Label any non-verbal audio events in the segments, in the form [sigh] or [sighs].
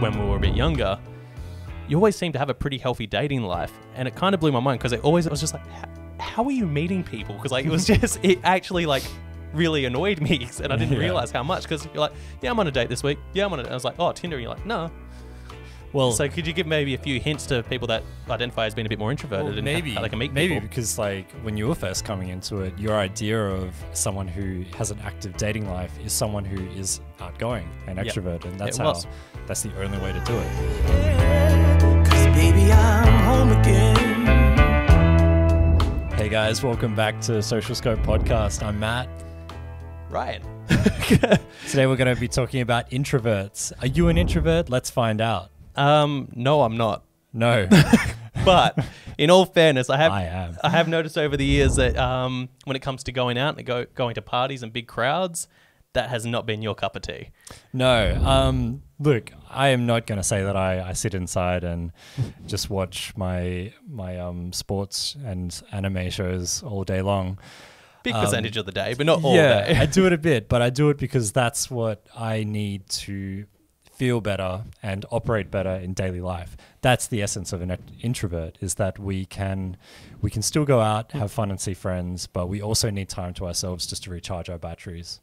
when we were a bit younger, you always seemed to have a pretty healthy dating life, and it kind of blew my mind because it always I was just like, "How- are you meeting people? Because like it was [laughs] just it actually like really annoyed me, and I didn't [laughs] Yeah. realize how much. Because you're like, yeah, I'm on a date this week. Yeah, I'm on. A, I was like, oh, Tinder. And you're like, no. Well, So could you give maybe a few hints to people that identify as being a bit more introverted well, and maybe how they can meet maybe people? because like when you were first coming into it, your idea of someone who has an active dating life is someone who is outgoing and Yep. extrovert, and that's It how was. that's the only way to do it. Cause baby, I'm home again. Hey guys, welcome back to Social Scope Podcast. I'm Matt. Ryan. [laughs] Today we're going to be talking about introverts. Are you an introvert? Let's find out. Um, no, I'm not. No, [laughs] But in all fairness, I have I am. I have noticed over the years that um, when it comes to going out and go, going to parties and big crowds, that has not been your cup of tea. No. Um, look, I am not going to say that I, I sit inside and just watch my my um, sports and anime shows all day long. Big Um, percentage of the day, but not all yeah, day. I do it a bit, but I do it because that's what I need to feel better and operate better in daily life. That's the essence of an introvert is that we can we can still go out, have fun and see friends, but we also need time to ourselves just to recharge our batteries.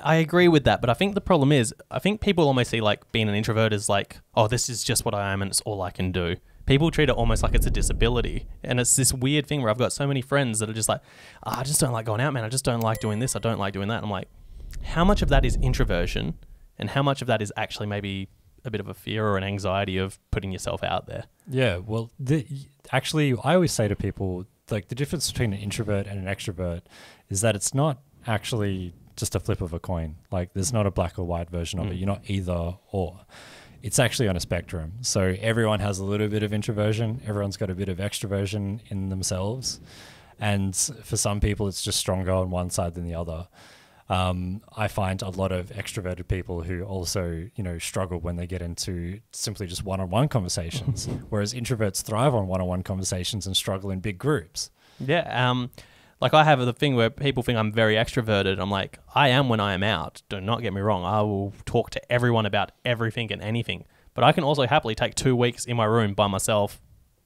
I agree with that, but I think the problem is, I think people almost see like being an introvert as like, oh, this is just what I am and it's all I can do. People treat it almost like it's a disability. And it's this weird thing where I've got so many friends that are just like, "Ah, I just don't like going out, man. I just don't like doing this. I don't like doing that. And I'm like, how much of that is introversion and how much of that is actually maybe a bit of a fear or an anxiety of putting yourself out there? Yeah, well, the, actually, I always say to people like the difference between an introvert and an extrovert is that it's not actually just a flip of a coin. Like, there's not a black or white version of it. Mm. You're not either or. It's actually on a spectrum. So everyone has a little bit of introversion. Everyone's got a bit of extroversion in themselves, and for some people, it's just stronger on one side than the other. Um, I find a lot of extroverted people who also, you know, struggle when they get into simply just one-on-one conversations, [laughs] whereas introverts thrive on one-on-one conversations and struggle in big groups. Yeah. Um, like I have the thing where people think I'm very extroverted. I'm like, I am when I am out. Do not get me wrong. I will talk to everyone about everything and anything. But I can also happily take two weeks in my room by myself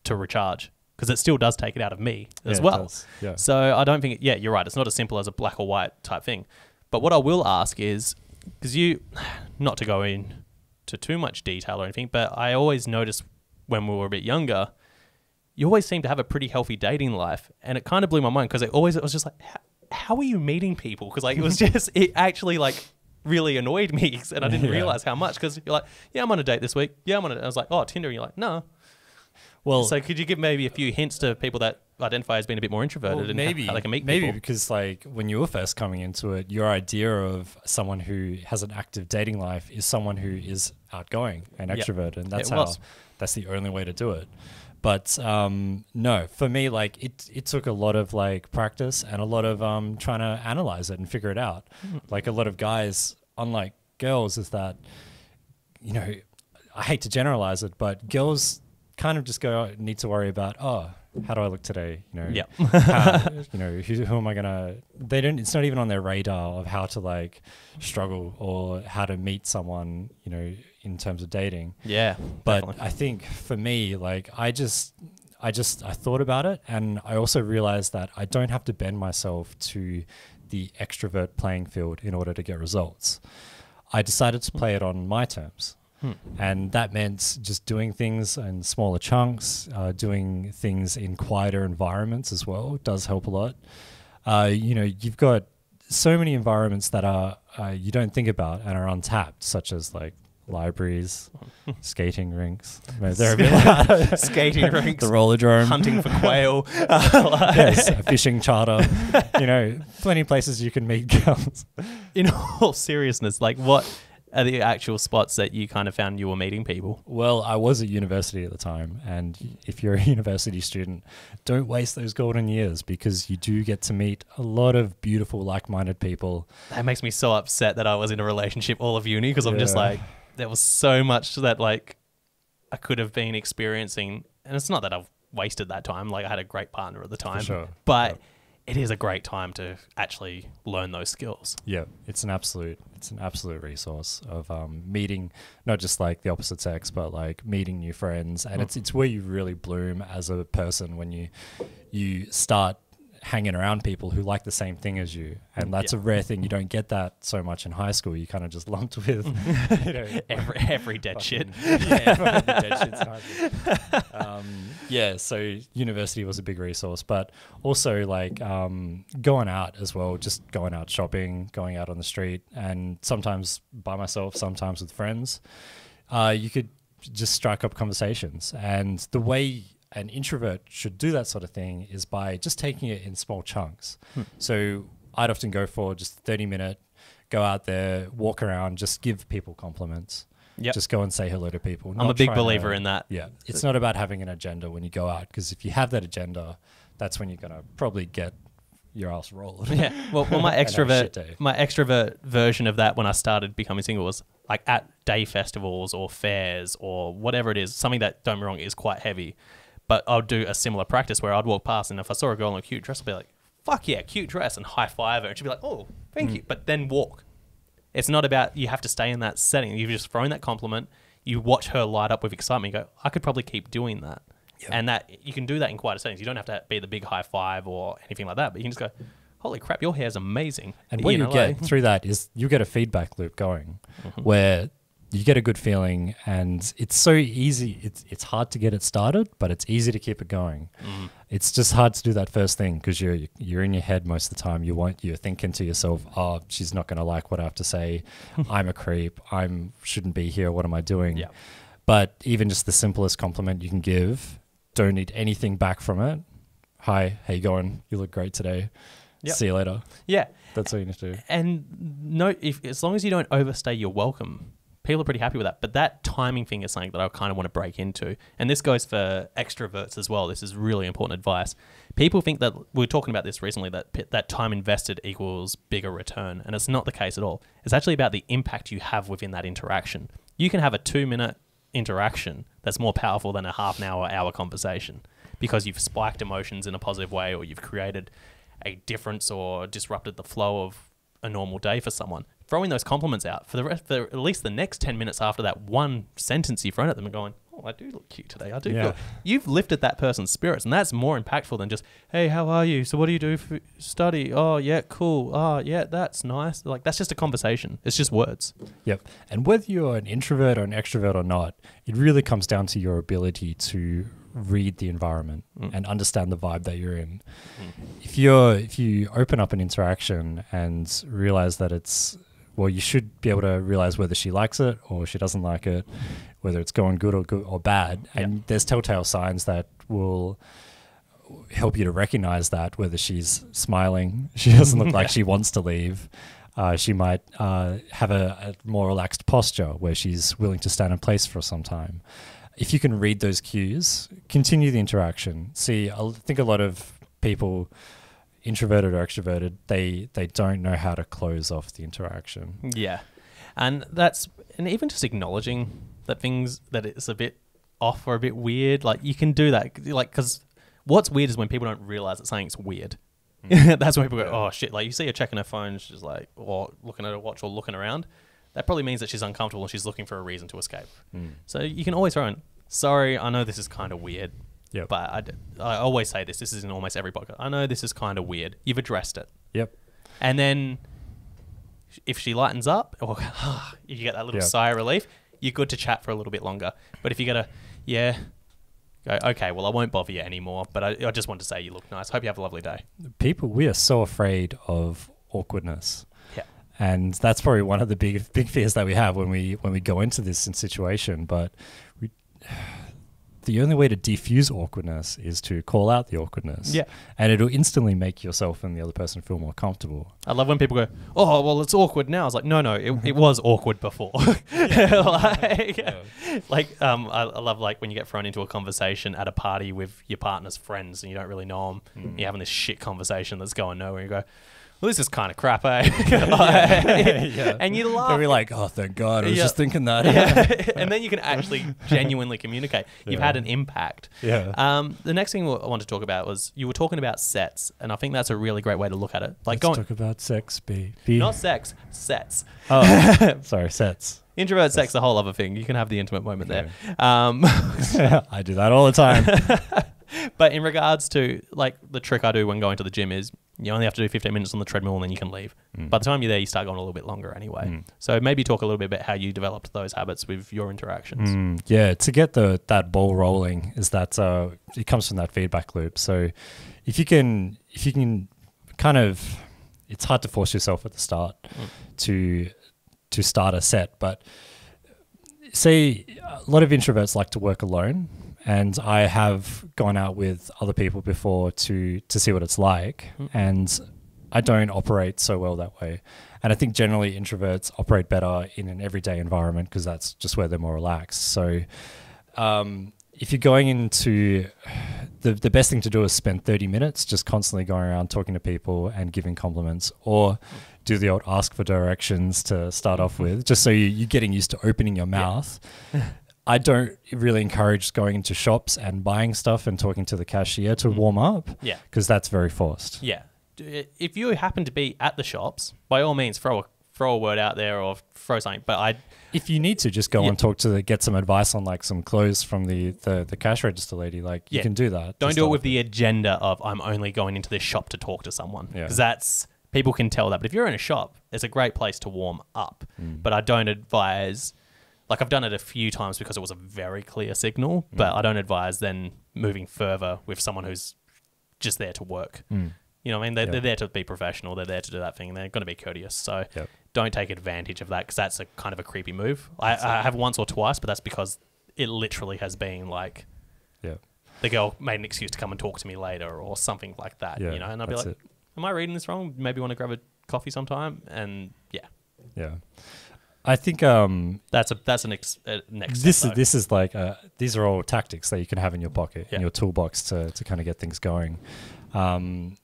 to recharge because it still does take it out of me as Yeah, well. Yeah. So I don't think, yeah, you're right. It's not as simple as a black or white type thing. But what I will ask is, because you, [sighs] not to go in to too much detail or anything, but I always noticed when we were a bit younger, you always seemed to have a pretty healthy dating life, and it kind of blew my mind because it always it was just like, how, how are you meeting people? Because like it was [laughs] just it actually like really annoyed me, and I didn't [laughs] Yeah. realize how much. Because you're like, yeah, I'm on a date this week. Yeah, I'm on. A, I was like, oh, Tinder. And you're like, no. Well, So could you give maybe a few hints to people that identify as being a bit more introverted Well, and maybe how they can meet maybe people? because like when you were first coming into it, your idea of someone who has an active dating life is someone who is outgoing and Yep. extroverted, and that's It how was. that's the only way to do it. But um, no, for me, like it, it took a lot of like practice and a lot of um, trying to analyze it and figure it out. Mm-hmm. Like a lot of guys, unlike girls, is that you know, I hate to generalize it, but girls kind of just go oh, need to worry about oh, how do I look today? You know, Yeah. how, [laughs] you know, who, who am I gonna? They don't. It's not even on their radar of how to like struggle or how to meet someone. You know, in terms of dating. Yeah, But definitely. I think for me, like I just, I just, I thought about it, and I also realized that I don't have to bend myself to the extrovert playing field in order to get results. I decided to play it on my terms. Hmm. And that meant just doing things in smaller chunks, uh, doing things in quieter environments as well does help a lot. Uh, you know, you've got so many environments that are uh, you don't think about and are untapped, such as like libraries, [laughs] skating rinks. [laughs] I mean, there are a bit- [laughs] Skating rinks, the roller drome, hunting for quail. yes, a fishing charter. you know, plenty of places you can meet girls. In all seriousness, like what are the actual spots that you kind of found you were meeting people? Well, I was at university at the time, and if you're a [laughs] university student, don't waste those golden years because you do get to meet a lot of beautiful, like-minded people. That makes me so upset that I was in a relationship all of uni because I'm just like, there was so much that like I could have been experiencing, and it's not that I've wasted that time. Like I had a great partner at the time, sure, but it is a great time to actually learn those skills. Yeah, it's an absolute it's an absolute resource of um, meeting not just like the opposite sex, but like meeting new friends, and Mm. it's it's where you really bloom as a person when you you start hanging around people who like the same thing as you, and that's Yeah. a rare thing. You don't get that so much in high school. You kind of just lumped with [laughs] you know, Every, every dead shit. [laughs] yeah, dead um, yeah, so university was a big resource, but also like um, going out as well, just going out shopping, going out on the street, and sometimes by myself, sometimes with friends. Uh, you could just strike up conversations, and the way an introvert should do that sort of thing is by just taking it in small chunks. Hmm. So I'd often go for just 30 minute, go out there, walk around, just give people compliments. Yep. Just go and say hello to people. I'm a big trying to- believer in that. Yeah. It's not about having an agenda when you go out, because if you have that agenda, that's when you're going to probably get your ass rolled. yeah. Well, well, my [laughs] And have a shit extrovert, my extrovert version of that when I started becoming single was like at day festivals or fairs or whatever it is. Something that don't me wrong is quite heavy, but I'll do a similar practice where I'd walk past and if I saw a girl in a cute dress, I'd be like, "Fuck yeah, cute dress," and high five her, and she'd be like, "Oh, thank Mm. you," but then walk. It's not about you have to stay in that setting. You've just thrown that compliment. You watch her light up with excitement. You go, I could probably keep doing that. And that you can do that in quieter settings. You don't have to be the big high five or anything like that. But you can just go, "Holy crap, your hair's amazing!" And what you LA. get through that is you get a feedback loop going Mm-hmm. where you get a good feeling and it's so easy it's it's hard to get it started but it's easy to keep it going. Mm. it's just hard to do that first thing because you're you're in your head most of the time. You want you're thinking to yourself oh she's not going to like what i have to say. [laughs] I'm a creep. I'm shouldn't be here. What am i doing? Yeah. but even just the simplest compliment you can give don't need anything back from it. Hi how you going? You look great today. Yep. see you later. Yeah, that's all you need to do. And no, if as long as you don't overstay your welcome, people are pretty happy with that. But that timing thing is something that I kind of want to break into, and this goes for extroverts as well. This is really important advice. People think that we were talking about this recently that that time invested equals bigger return, and it's not the case at all. It's actually about the impact you have within that interaction. You can have a two minute interaction that's more powerful than a half an hour hour conversation because you've spiked emotions in a positive way or you've created a difference or disrupted the flow of a normal day for someone. Throwing those compliments out for the rest, for at least the next ten minutes after that one sentence you've thrown at them and going, "Oh, I do look cute today. I do." Yeah. Feel. You've lifted that person's spirits, and that's more impactful than just, "Hey, how are you? So what do you do for study? Oh, yeah, cool. Oh, yeah, that's nice." Like that's just a conversation. It's just words. Yep. And whether you're an introvert or an extrovert or not, it really comes down to your ability to read the environment Mm. and understand the vibe that you're in. If you're if you open up an interaction and realize that it's well, you should be able to realize whether she likes it or she doesn't like it, whether it's going good or good or bad. And there's telltale signs that will help you to recognize that whether she's smiling, [laughs] she doesn't look like she wants to leave. Uh, she might uh, have a, a more relaxed posture where she's willing to stand in place for some time. If you can read those cues, continue the interaction. See, I think a lot of people, introverted or extroverted, they they don't know how to close off the interaction. Yeah, and that's and even just acknowledging that things that it's a bit off or a bit weird. Like you can do that, like because what's weird is when people don't realize that something's weird. Mm. [laughs] that's when people go, "Oh shit!" Like you see her checking her phone, she's like, or looking at her watch or looking around. That probably means that she's uncomfortable and she's looking for a reason to escape. Mm. So you can always throw in, "Sorry, I know this is kind of weird." Yep. But I, d- I always say this. This is in almost every podcast. I know this is kind of weird. You've addressed it. Yep. And then if she lightens up, [laughs] or oh, you get that little Yeah. sigh of relief, you're good to chat for a little bit longer. But if you get a, yeah, go, okay, well, I won't bother you anymore, but I, I just want to say you look nice. Hope you have a lovely day. People, we are so afraid of awkwardness. Yeah. and that's probably one of the big big fears that we have when we when we go into this situation but we the only way to defuse awkwardness is to call out the awkwardness Yeah. and it'll instantly make yourself and the other person feel more comfortable I love when people go, oh, well, it's awkward now. I was like, no, no, it, it [laughs] was awkward before. [laughs] like, like um, I, I love like when you get thrown into a conversation at a party with your partner's friends and you don't really know them. You're having this shit conversation that's going nowhere. You go, well, this is kind of crap, eh? [laughs] [laughs] Yeah. And you laugh. be like, "Oh, thank God! I was Yeah. just thinking that." yeah. [laughs] and then you can actually genuinely communicate. You've had an impact. Yeah. Um, the next thing I want to talk about was you were talking about sets, and I think that's a really great way to look at it. Like Let's talk about sex, baby. not sex, sets. oh, sorry, sets. Introvert sex, a whole other thing. You can have the intimate moment there. Um, I do that all the time. but in regards to like the trick I do when going to the gym is you only have to do 15 minutes on the treadmill and then you can leave. Mm. By the time you're there, you start going a little bit longer anyway. So maybe talk a little bit about how you developed those habits with your interactions. Mm, yeah, to get the that ball rolling is that uh, it comes from that feedback loop. So if you can if you can kind of it's hard to force yourself at the start to to start a set, but say a lot of introverts like to work alone and I have gone out with other people before to to see what it's like. And I don't operate so well that way. And I think generally introverts operate better in an everyday environment because that's just where they're more relaxed. So um, if you're going into the the best thing to do is spend 30 minutes just constantly going around talking to people and giving compliments or do the old ask for directions to start off with just so you, you're getting used to opening your mouth [laughs] i don't really encourage going into shops and buying stuff and talking to the cashier to warm up Yeah. because that's very forced Yeah. If you happen to be at the shops, by all means, throw a throw a word out there or throw something. But I, if you need to just go Yeah. and talk to the get some advice on like some clothes from the the, the cash register lady like you can do that don't do it with the agenda of I'm only going into this shop to talk to someone Yeah. because that's people can tell that. But if you're in a shop, it's a great place to warm up. Mm. But I don't advise. Like I've done it a few times because it was a very clear signal, Mm. but I don't advise then moving further with someone who's just there to work. You know, what I mean, they're, Mm. Yeah. they're there to be professional. They're there to do that thing. They're going to be courteous. So Yep. don't take advantage of that because that's a kind of a creepy move. I, I have once or twice, but that's because it literally has been like yeah the girl made an excuse to come and talk to me later or something like that. Yeah, you know, and I'll be like, it. "Am I reading this wrong? Maybe want to grab a coffee sometime." And yeah, yeah i think um that's a that's an ex, uh, next. this step, is this is like uh, these are all tactics that you can have in your pocket Yeah. in your toolbox to to kind of get things going. Um,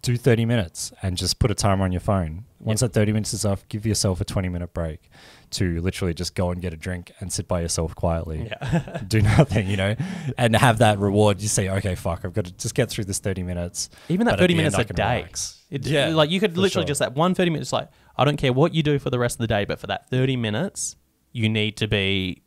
do 30 minutes and just put a timer on your phone. Once that 30 minutes is off, give yourself a 20 minute break to literally just go and get a drink and sit by yourself quietly. Yeah. [laughs] do nothing, you know, and have that reward. You say, okay, fuck, I've got to just get through this 30 minutes. Even that but thirty minutes end a day. It, Yeah, like you could literally sure. just that one 30 minutes. Like I don't care what you do for the rest of the day, but for that thirty minutes, you need to be.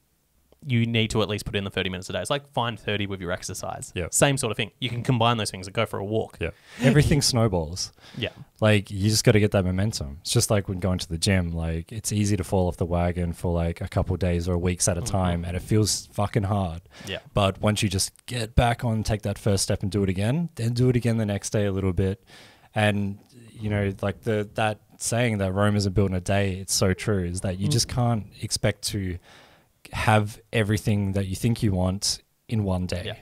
You need to at least put in the 30 minutes a day. It's like find 30 with your exercise. Yeah. Same sort of thing. You can combine those things and go for a walk. Yeah. Everything snowballs. Yeah. like you just got to get that momentum. It's just like when going to the gym. Like it's easy to fall off the wagon for like a couple days or weeks at a mm-hmm. time, and it feels fucking hard. Yeah. But once you just get back on, take that first step, and do it again, then do it again the next day a little bit, and you know, like the that saying that Rome isn't built in a day. It's so true. Is that you just can't expect to have everything that you think you want in one day. Yeah.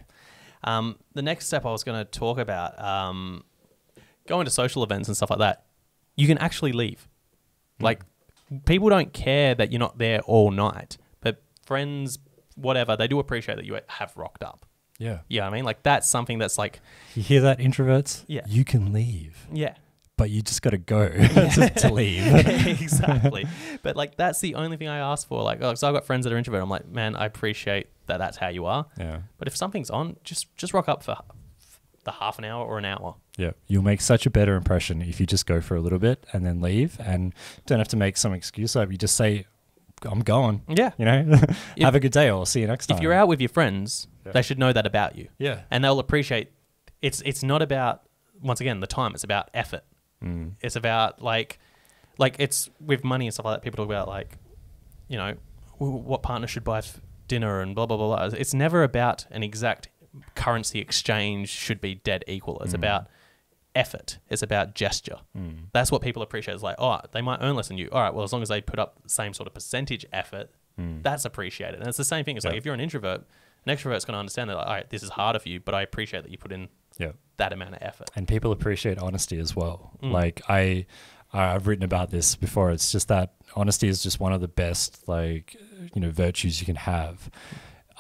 Um, the next step I was going to talk about, um, going to social events and stuff like that, you can actually leave. Like, people don't care that you're not there all night, but friends, whatever, they do appreciate that you have rocked up. Yeah. Yeah, I mean, like, that's something that's like, You hear that, introverts? Yeah. You can leave. yeah. But you just got to go [laughs] to, to leave. [laughs] exactly. But like that's the only thing I ask for. Like, oh, so I've got friends that are introverted. I'm like, man, I appreciate that. That's how you are. yeah, But if something's on, just just rock up for the half an hour or an hour. yeah. You'll make such a better impression if you just go for a little bit and then leave, and don't have to make some excuse up. You just say, "I'm going." Yeah. You know, [laughs] have a good day. Or I'll see you next time. If you're out with your friends, Yeah. they should know that about you, yeah, and they'll appreciate. It's it's not about once again the time. It's about effort. Mm. It's about like, like it's with money and stuff like that. People talk about like, you know, what partner should buy dinner and blah blah blah blah. It's never about an exact currency exchange should be dead equal. It's mm. about effort. It's about gesture. Mm. That's what people appreciate. It's like, oh, they might earn less than you. All right, well, as long as they put up the same sort of percentage effort, mm. that's appreciated. And it's the same thing. It's like if you're an introvert, an extrovert's going to understand that. Like, all right, this is harder for you, but I appreciate that you put in yeah. That amount of effort. and people appreciate honesty as well. Mm. Like I, I've written about this before. It's just that honesty is just one of the best, like you know, virtues you can have.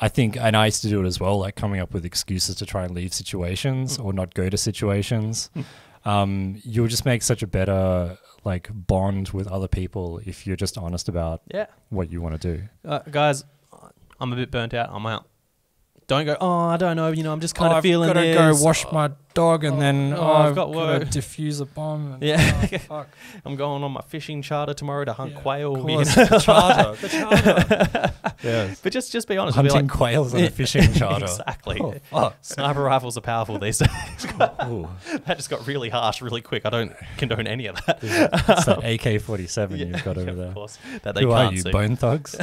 I think, and I used to do it as well, like coming up with excuses to try and leave situations Mm. or not go to situations. um, you'll just make such a better like bond with other people if you're just honest about Yeah. what you want to do. Uh, guys, I'm a bit burnt out. I'm out. Don't go, oh, I don't know. You know, I'm just kind Oh, of I've feeling gotta go wash my dog and oh, then oh, oh, I've I've got got to work. defuse a bomb. And, Yeah. oh, [laughs] fuck. I'm going on my fishing charter tomorrow to hunt Yeah, quail. of you course, know? the charter, the charter. [laughs] yeah. But just, just be honest. and be Hunting like, quails on a fishing [laughs] charter. exactly. Oh, fuck. Sniper rifles are powerful these days. That just got really harsh, really quick. I don't condone any of that. It's that AK 47 you've got over of there. course. That they Who can't are you, see. Bone Thugs?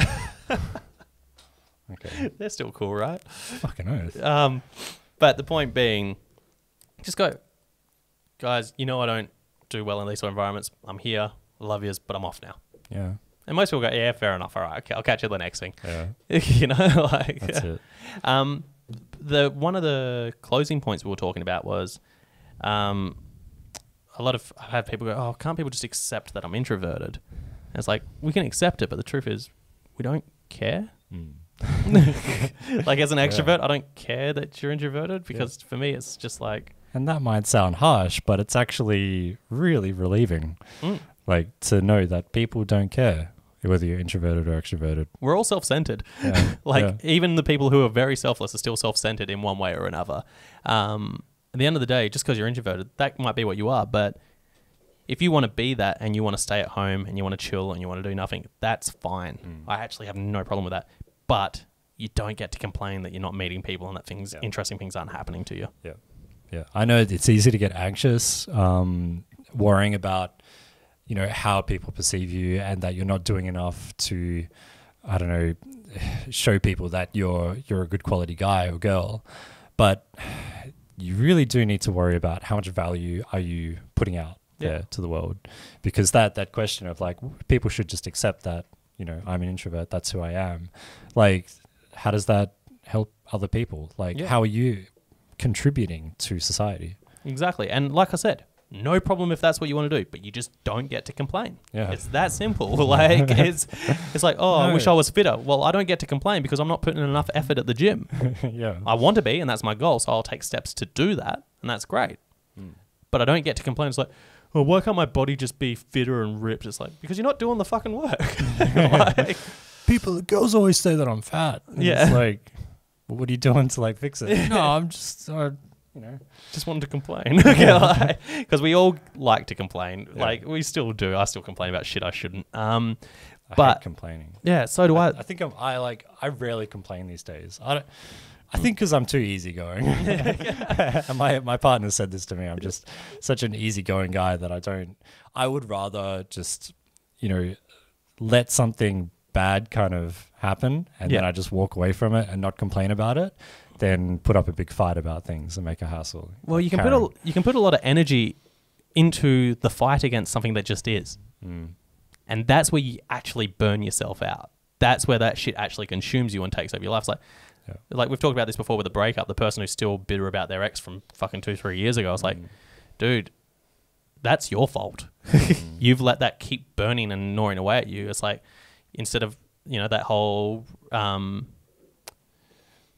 Okay. [laughs] They're still cool, right? Fucking oath. Um, but the point being, just go, guys. You know I don't do well in these sort of environments. I'm here, I love yous, but I'm off now. Yeah. And most people go, yeah, fair enough. All right, okay, I'll catch you at the next thing. Yeah. [laughs] you know, [laughs] like That's it. um, the one of the closing points we were talking about was, um, a lot of I've had people go, oh, can't people just accept that I'm introverted? And it's like we can accept it, but the truth is, we don't care. Mm. [laughs] like as an extrovert, I don't care that you're introverted because for me, it's just like, And that might sound harsh, but it's actually really relieving. mm, Like to know that people don't care whether you're introverted or extroverted. we're all self-centered. Yeah. [laughs] like yeah. even the people who are very selfless are still self-centered in one way or another. Um, at the end of the day, just because you're introverted, that might be what you are. But if you want to be that and you want to stay at home and you want to chill and you want to do nothing, that's fine. Mm. I actually have no problem with that. But you don't get to complain that you're not meeting people and that things, Yeah. interesting things, aren't happening to you. Yeah. Yeah. I know it's easy to get anxious, um, worrying about, you know, how people perceive you and that you're not doing enough to, I don't know, show people that you're you're a good quality guy or girl. But you really do need to worry about how much value are you putting out Yeah. there to the world. Because that that question of like people should just accept that, you know, I'm an introvert, that's who I am. Like how does that help other people? Like Yeah. how are you contributing to society. Exactly. And like I said, no problem if that's what you want to do, but you just don't get to complain. Yeah. It's that simple. [laughs] like [laughs] it's it's like, oh, I wish I was fitter. Well, I don't get to complain because I'm not putting in enough effort at the gym. [laughs] yeah. I want to be, and that's my goal. So I'll take steps to do that, and that's great. Hmm. But I don't get to complain. It's like, oh, why can't my body just be fitter and ripped? It's like because you're not doing the fucking work. [laughs] [laughs] like, People, girls always say that I'm fat. And Yeah. It's like, well, what are you doing to like fix it? no, I'm just, uh, you know. just wanted to complain [laughs] because we all like to complain. Yeah. Like we still do. I still complain about shit I shouldn't. Um, I But- hate complaining. yeah. So do I. I, I think I'm, I like, I rarely complain these days. I don't, I think because I'm too easygoing. and [laughs] [laughs] my my partner said this to me. I'm just such an easygoing guy that I don't. I would rather just, you know, let something bad kind of happen, and then I just walk away from it and not complain about it, than put up a big fight about things and make a hassle. Well, Like you can Karen. put a you can put a lot of energy into the fight against something that just is, Mm. and that's where you actually burn yourself out. That's where that shit actually consumes you and takes over your life. It's like, Yeah. like we've talked about this before with the breakup. The person who's still bitter about their ex from fucking two three years ago. I was like, Mm. dude, that's your fault. [laughs] You've let that keep burning and gnawing away at you. It's like instead of you know that whole um,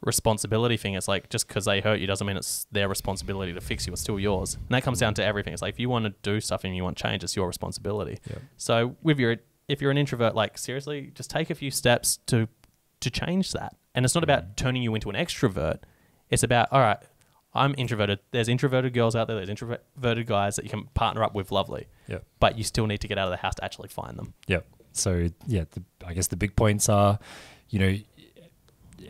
responsibility thing. It's like just because they hurt you doesn't mean it's their responsibility to fix you. It's still yours, and that comes down to everything. It's like if you want to do stuff and you want change, it's your responsibility. So with your if you're an introvert, like seriously, just take a few steps to to change that. And it's not about turning you into an extrovert. It's about all right. I'm introverted. There's introverted girls out there. There's introverted guys that you can partner up with. Lovely, Yeah. but you still need to get out of the house to actually find them. Yeah. So yeah, the, I guess the big points are, you know,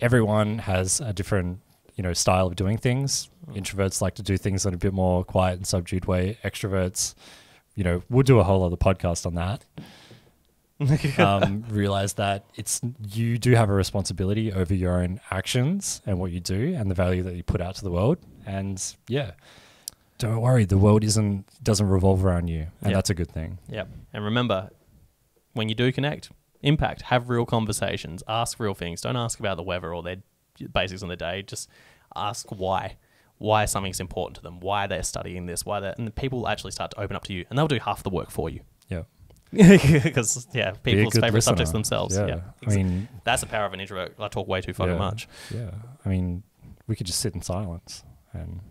everyone has a different you know style of doing things. Mm. Introverts like to do things in a bit more quiet and subdued way. Extroverts, you know, we'll do a whole other podcast on that. [laughs] um, realize that it's you do have a responsibility over your own actions and what you do and the value that you put out to the world. And yeah, don't worry, the world isn't doesn't revolve around you, and Yeah. that's a good thing. Yep. And remember, when you do connect, impact, have real conversations, ask real things. Don't ask about the weather or their basics on the day. Just ask why. Why something's important to them, why they're studying this, why they're, and people will actually start to open up to you and they'll do half the work for you. [laughs] because yeah, people's favorite listener. subjects themselves. Yeah, yeah. I mean that's the power of an introvert. I talk way too fucking yeah. much. Yeah, I mean we could just sit in silence and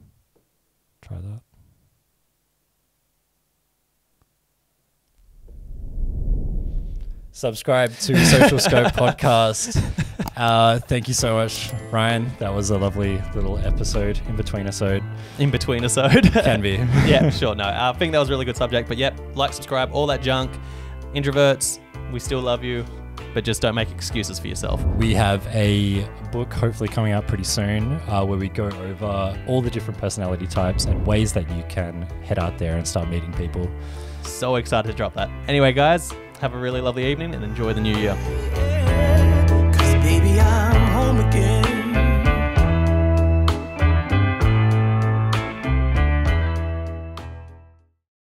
try that. Subscribe to Social Scope [laughs] Podcast. Uh, thank you so much, Ryan. That was a lovely little episode in between episode. In between episode. [laughs] Can be. [laughs] yeah, sure. No, I think that was a really good subject. But yep, like, subscribe, all that junk. Introverts, we still love you, but just don't make excuses for yourself. We have a book hopefully coming out pretty soon uh, where we go over all the different personality types and ways that you can head out there and start meeting people. So excited to drop that. Anyway, guys, have a really lovely evening and enjoy the new year.